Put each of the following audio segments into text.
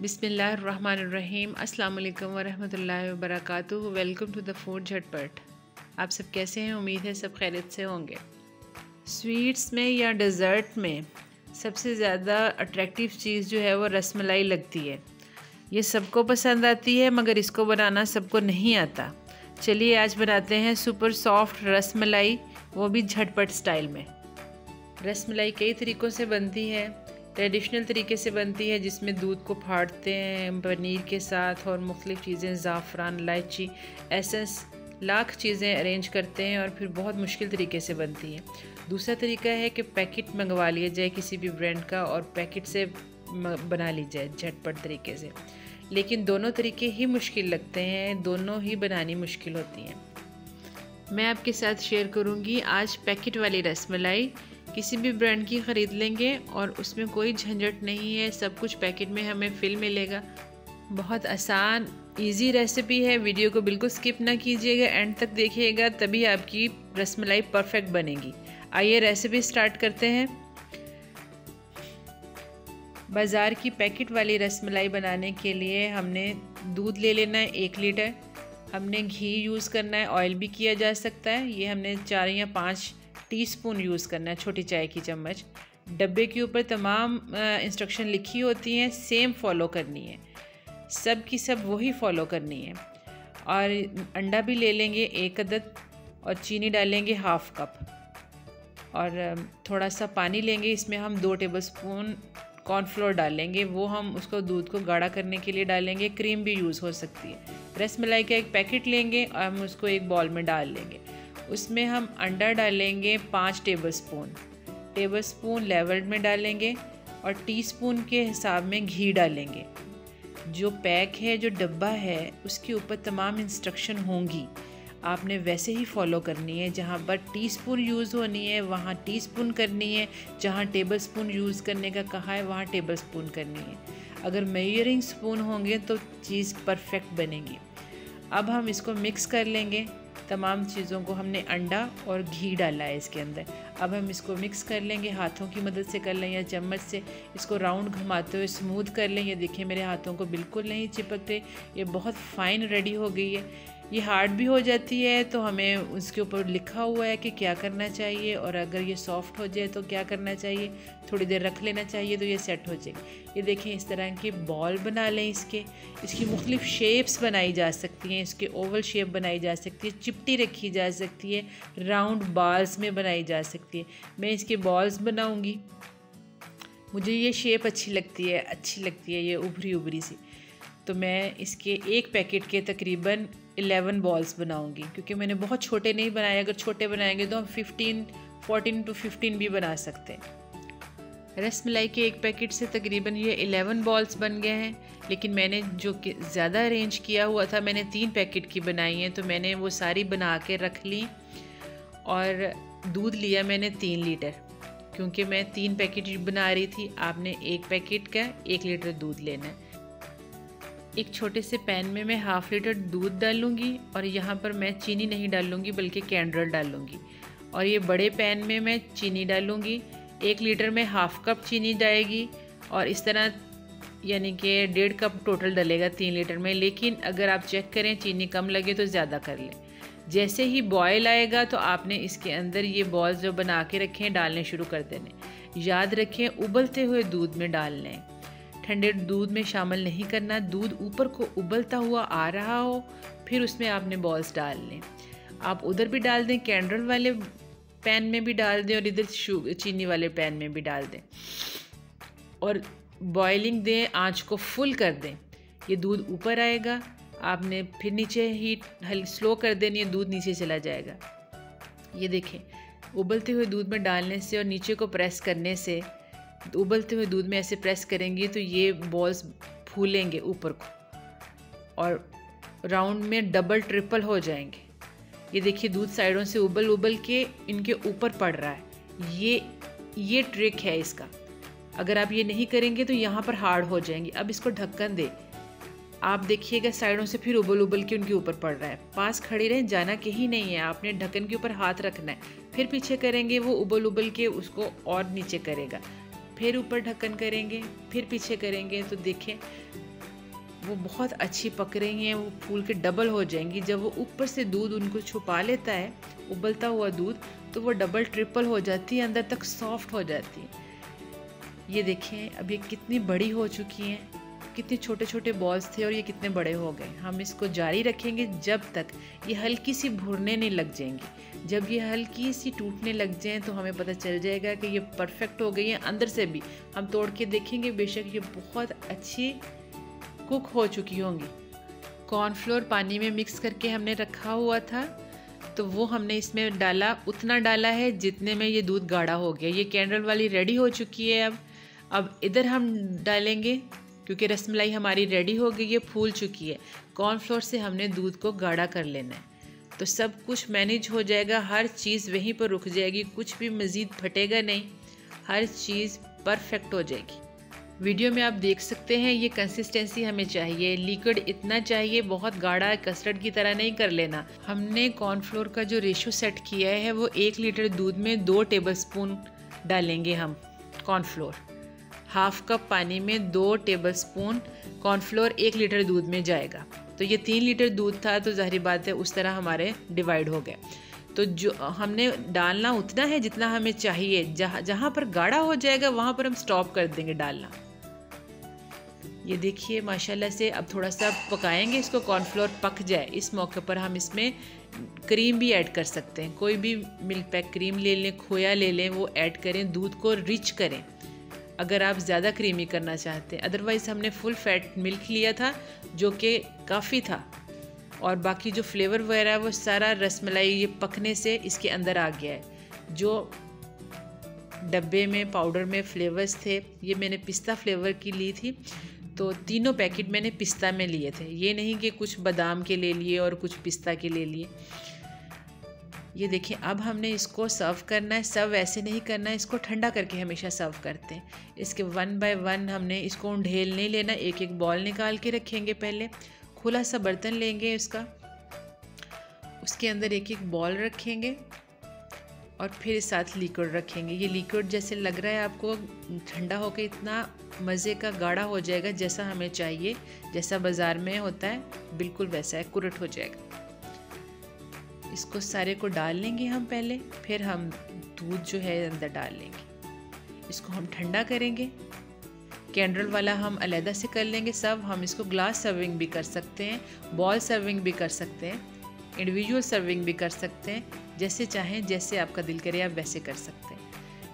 बिसमीम अल्लाम वरहमल वबरक वेलकम टू द फ़ूड झटपट। आप सब कैसे हैं? उम्मीद है सब खैरियत से होंगे। स्वीट्स में या डेज़र्ट में सबसे ज़्यादा अट्रैक्टिव चीज़ जो है वो रसमलाई लगती है। ये सबको पसंद आती है, मगर इसको बनाना सबको नहीं आता। चलिए आज बनाते हैं सुपर सॉफ्ट रसमलाई, वो भी झटपट स्टाइल में। रसमलाई कई तरीक़ों से बनती है। ट्रेडिशनल तरीके से बनती है, जिसमें दूध को फाड़ते हैं, पनीर के साथ और मुख्तलिफ़ चीज़ें, ज़ाफ़रान, इलायची, एसेंस, लाख चीज़ें अरेंज करते हैं और फिर बहुत मुश्किल तरीके से बनती है। दूसरा तरीका है कि पैकेट मंगवा लिया जाए किसी भी ब्रांड का और पैकेट से बना ली जाए झटपट तरीके से। लेकिन दोनों तरीके ही मुश्किल लगते हैं, दोनों ही बनानी मुश्किल होती हैं। मैं आपके साथ शेयर करूँगी आज पैकेट वाली रसमलाई। किसी भी ब्रांड की ख़रीद लेंगे और उसमें कोई झंझट नहीं है, सब कुछ पैकेट में हमें फिल मिलेगा। बहुत आसान इजी रेसिपी है। वीडियो को बिल्कुल स्किप ना कीजिएगा। एंड तक देखिएगा, तभी आपकी रसमलाई परफेक्ट बनेगी। आइए रेसिपी स्टार्ट करते हैं। बाज़ार की पैकेट वाली रसमलाई बनाने के लिए हमने दूध ले लेना है, एक लीटर। हमने घी यूज़ करना है ऑयल भी किया जा सकता है। ये हमने चार या पाँच टीस्पून यूज़ करना है, छोटी चाय की चम्मच। डब्बे के ऊपर तमाम इंस्ट्रक्शन लिखी होती हैं सेम फॉलो करनी है। सब की सब वही फॉलो करनी है। और अंडा भी ले लेंगे एक अदद और चीनी डालेंगे हाफ़ कप और थोड़ा सा पानी लेंगे, इसमें हम दो टेबल स्पून कॉर्नफ्लोर डालेंगे। वो हम उसको दूध को गाढ़ा करने के लिए डालेंगे क्रीम भी यूज़ हो सकती है। रस मलाई का एक पैकेट लेंगे और हम उसको एक बॉल में डाल लेंगे। उसमें हम अंडा डालेंगे पाँच tablespoon tablespoon levelled में डालेंगे और टीस्पून के हिसाब में घी डालेंगे। जो पैक है, जो डब्बा है, उसके ऊपर तमाम इंस्ट्रक्शन होंगी। आपने वैसे ही फॉलो करनी है, जहाँ पर टीस्पून यूज़ होनी है, वहाँ टीस्पून करनी है, जहाँ टेबल स्पून यूज़ करने का कहा है, वहाँ टेबल स्पून करनी है। अगर मेयरिंग स्पून होंगे तो चीज़ परफेक्ट बनेगी। अब हम इसको मिक्स कर लेंगे। तमाम चीज़ों को हमने अंडा और घी डाला है इसके अंदर। अब हम इसको मिक्स कर लेंगे, हाथों की मदद से कर लें या चम्मच से। इसको राउंड घुमाते हुए स्मूथ कर लें। ये देखिए मेरे हाथों को बिल्कुल नहीं चिपकते। ये बहुत फ़ाइन रेडी हो गई है। ये हार्ड भी हो जाती है तो हमें उसके ऊपर लिखा हुआ है कि क्या करना चाहिए और अगर ये सॉफ्ट हो जाए तो क्या करना चाहिए? थोड़ी देर रख लेना चाहिए तो ये सेट हो जाए ये देखें इस तरह के बॉल बना लें इसके। इसकी मुख्तलिफ़ शेप्स बनाई जा सकती हैं, इसके ओवल शेप बनाई जा सकती है, चिपटी रखी जा सकती है राउंड बॉल्स में बनाई जा सकती है। मैं इसके बॉल्स बनाऊँगी। मुझे ये शेप अच्छी लगती है, अच्छी लगती है, ये उभरी उभरी सी। तो मैं इसके एक पैकेट के तकरीबन एलेवन बॉल्स बनाऊँगी, क्योंकि मैंने बहुत छोटे नहीं बनाए। अगर छोटे बनाएँगे तो हम फिफ्टीन फोर्टीन टू फिफ्टीन भी बना सकते हैं। रस मलाई के एक पैकेट से तकरीबन ये एलेवन बॉल्स बन गए हैं, लेकिन मैंने जो कि ज़्यादा अरेंज किया हुआ था, मैंने तीन पैकेट की बनाई हैं तो मैंने वो सारी बना के रख ली और दूध लिया मैंने तीन लीटर, क्योंकि मैं तीन पैकेट बना रही थी। आपने एक पैकेट का एक लीटर दूध लेना है। एक छोटे से पैन में मैं हाफ़ लीटर दूध डालूँगी और यहाँ पर मैं चीनी नहीं डालूँगी बल्कि कैंडल डालूँगी और ये बड़े पैन में मैं चीनी डालूँगी एक लीटर में हाफ़ कप चीनी जाएगी और इस तरह, यानी कि डेढ़ कप टोटल डलेगा तीन लीटर में। लेकिन अगर आप चेक करें, चीनी कम लगे तो ज़्यादा कर लें। जैसे ही बॉयल आएगा तो आपने इसके अंदर ये बॉल्स जो बना के रखे हैं डालने शुरू कर देने। याद रखें, उबलते हुए दूध में डाल लें। ठंडे दूध में शामिल नहीं करना, दूध ऊपर को उबलता हुआ आ रहा हो, फिर उसमें आपने बॉल्स डाल लें। आप उधर भी डाल दें कैंडल वाले पैन में भी डाल दें और इधर चीनी वाले पैन में भी डाल दें। और बॉइलिंग दें, आँच को फुल कर दें। ये दूध ऊपर आएगा, आपने फिर नीचे हीट हल्की स्लो कर देनी है दूध नीचे चला जाएगा। ये देखें, उबलते हुए दूध में डालने से और नीचे को प्रेस करने से उबलते हुए दूध में ऐसे प्रेस करेंगे तो ये बॉल्स फूलेंगे ऊपर को। और राउंड में डबल ट्रिपल हो जाएँगे। ये देखिए दूध साइडों से उबल उबल के इनके ऊपर पड़ रहा है। ये ये ट्रिक है इसका। अगर आप ये नहीं करेंगे तो यहाँ पर हार्ड हो जाएँगे। अब इसको ढक्कन दे। आप देखिएगा साइडों से फिर उबल उबल के उनके ऊपर पड़ रहा है। पास खड़े रहें, जाना कहीं नहीं है। आपने ढक्कन के ऊपर हाथ रखना है। फिर पीछे करेंगे वो उबल उबल के उसको और नीचे करेगा। फिर ऊपर ढक्कन करेंगे, फिर पीछे करेंगे तो देखें, वो बहुत अच्छी पक रही हैं, वो फूल के डबल हो जाएँगी। जब वो ऊपर से दूध उनको छुपा लेता है, उबलता हुआ दूध तो वो डबल ट्रिपल हो जाती है, अंदर तक सॉफ्ट हो जाती है। ये देखें, अब ये कितनी बड़ी हो चुकी हैं। कितने छोटे छोटे बॉल्स थे और ये कितने बड़े हो गए। हम इसको जारी रखेंगे जब तक ये हल्की सी भुरने नहीं लग जाएँगी। जब ये हल्की सी टूटने लग जाएँ तो हमें पता चल जाएगा कि ये परफेक्ट हो गई है। अंदर से भी हम तोड़ के देखेंगे, बेशक ये बहुत अच्छी कुक हो चुकी होंगी। कॉर्नफ्लोर पानी में मिक्स करके हमने रखा हुआ था तो वो हमने इसमें डाला, उतना डाला है जितने में ये दूध गाढ़ा हो गया। ये कैंडल वाली रेडी हो चुकी है अब। अब इधर हम डालेंगे क्योंकि रसमलाई हमारी रेडी हो गई है, फूल चुकी है। कॉर्नफ्लोर से हमने दूध को गाढ़ा कर लेना है। तो सब कुछ मैनेज हो जाएगा, हर चीज़ वहीं पर रुक जाएगी, कुछ भी मज़ीद फटेगा नहीं, हर चीज़ परफेक्ट हो जाएगी। वीडियो में आप देख सकते हैं, ये कंसिस्टेंसी हमें चाहिए। लिक्विड इतना चाहिए, बहुत गाढ़ा कस्टर्ड की तरह नहीं कर लेना। हमने कॉर्नफ्लोर का जो रेशो सेट किया है, वो एक लीटर दूध में दो टेबल स्पून डालेंगे हम कॉर्नफ्लोर हाफ़ कप पानी में दो टेबल स्पून कॉर्नफ्लोर एक लीटर दूध में जाएगा। तो ये तीन लीटर दूध था तो ज़ाहरी बात है उस तरह हमारे डिवाइड हो गए। तो जो हमने डालना उतना है जितना हमें चाहिए। जहाँ जहाँ पर गाढ़ा हो जाएगा, वहाँ पर हम स्टॉप कर देंगे डालना। ये देखिए, माशाल्लाह से अब थोड़ा सा पकाएँगे, इसको कॉर्नफ्लोर पक जाए। इस मौके पर हम इसमें क्रीम भी ऐड कर सकते हैं। कोई भी मिल्क पैक क्रीम ले लें, खोया ले लें, वो ऐड करें, दूध को रिच करें। अगर आप ज़्यादा क्रीमी करना चाहते हैं। अदरवाइज़ हमने फुल फैट मिल्क लिया था, जो कि काफ़ी था। और बाकी जो फ्लेवर वगैरह है वो सारा रसमलाई ये पकने से इसके अंदर आ गया है। जो डब्बे में पाउडर में फ्लेवर्स थे, ये मैंने पिस्ता फ्लेवर की ली थी। तो तीनों पैकेट मैंने पिस्ता में लिए थे। ये नहीं कि कुछ बादाम के ले लिए और कुछ पिस्ता के ले लिए। ये देखिए, अब हमने इसको सर्व करना है सर्व ऐसे नहीं करना है, इसको ठंडा करके हमेशा सर्व करते हैं। इसके वन बाय वन हमने इसको ढेल नहीं लेना एक एक बॉल निकाल के रखेंगे पहले। खुला सा बर्तन लेंगे इसका। उसके अंदर एक एक बॉल रखेंगे और फिर साथ लिक्विड रखेंगे। ये लिक्विड जैसे लग रहा है आपको, ठंडा होकर इतना मज़े का, गाढ़ा हो जाएगा जैसा हमें चाहिए, जैसा बाज़ार में होता है, बिल्कुल वैसा है, कुरट हो जाएगा। इसको सारे को डाल लेंगे हम पहले, फिर हम दूध जो है अंदर डाल लेंगे। इसको हम ठंडा करेंगे। कैंडल वाला हम अलहदा से कर लेंगे सब हम इसको ग्लास सर्विंग भी कर सकते हैं, बॉल सर्विंग भी कर सकते हैं, इंडिविजुअल सर्विंग भी कर सकते हैं, जैसे चाहें, जैसे आपका दिल करे आप वैसे कर सकते हैं।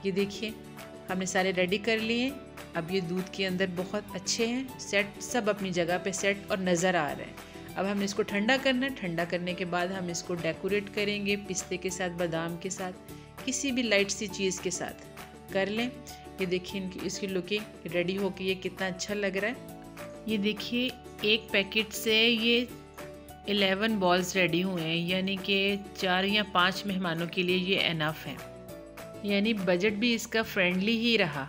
ये देखिए, हमने सारे रेडी कर लिए। अब ये दूध के अंदर बहुत अच्छे हैं। सेट सब अपनी जगह पे सेट और नज़र आ रहे हैं। अब हमने इसको ठंडा करना है। ठंडा करने के बाद हम इसको डेकोरेट करेंगे पिस्ते के साथ, बादाम के साथ, किसी भी लाइट सी चीज़ के साथ। कर लें। ये देखिए इनकी, इसकी लुकिंग रेडी हो के ये कितना अच्छा लग रहा है। ये देखिए, एक पैकेट से ये एलेवन बॉल्स रेडी हुए हैं। यानी कि चार या पाँच मेहमानों के लिए ये एनफ है। यानी बजट भी इसका फ्रेंडली ही रहा।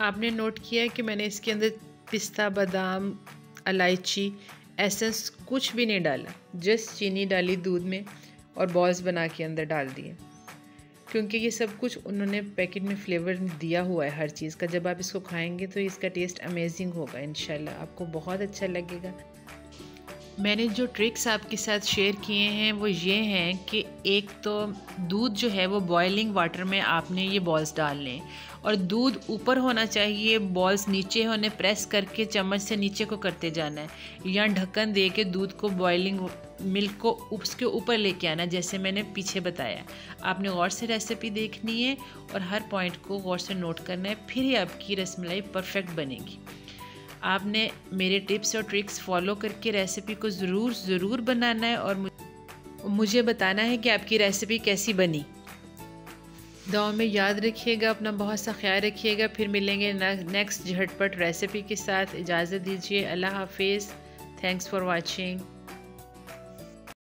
आपने नोट किया कि मैंने इसके अंदर पिस्ता, बादाम इलायची एसेंस कुछ भी नहीं डाला जस्ट चीनी डाली दूध में और बॉल्स बना के अंदर डाल दिए। क्योंकि ये सब कुछ उन्होंने पैकेट में फ्लेवर दिया हुआ है हर चीज़ का। जब आप इसको खाएँगे तो इसका टेस्ट अमेजिंग होगा इन आपको बहुत अच्छा लगेगा। मैंने जो ट्रिक्स आपके साथ शेयर किए हैं, वो ये हैं कि एक तो दूध जो है वो बॉयलिंग वाटर में आपने ये बॉल्स डाल लें। और दूध ऊपर होना चाहिए बॉल्स नीचे होने प्रेस करके चम्मच से नीचे को करते जाना है। या ढक्कन दे के दूध को बॉयलिंग मिल्क को उसके ऊपर लेके आना, जैसे मैंने पीछे बताया। आपने गौर से रेसिपी देखनी है और हर पॉइंट को गौर से नोट करना है, फिर ही आपकी रसमलाई परफेक्ट बनेगी। आपने मेरे टिप्स और ट्रिक्स फॉलो करके रेसिपी को ज़रूर ज़रूर बनाना है और मुझे बताना है कि आपकी रेसिपी कैसी बनी। दाव में याद रखिएगा, अपना बहुत सा ख्याल रखिएगा, फिर मिलेंगे नेक्स्ट झटपट रेसिपी के साथ। इजाज़त दीजिए, अल्लाह हाफिज़। Thanks for watching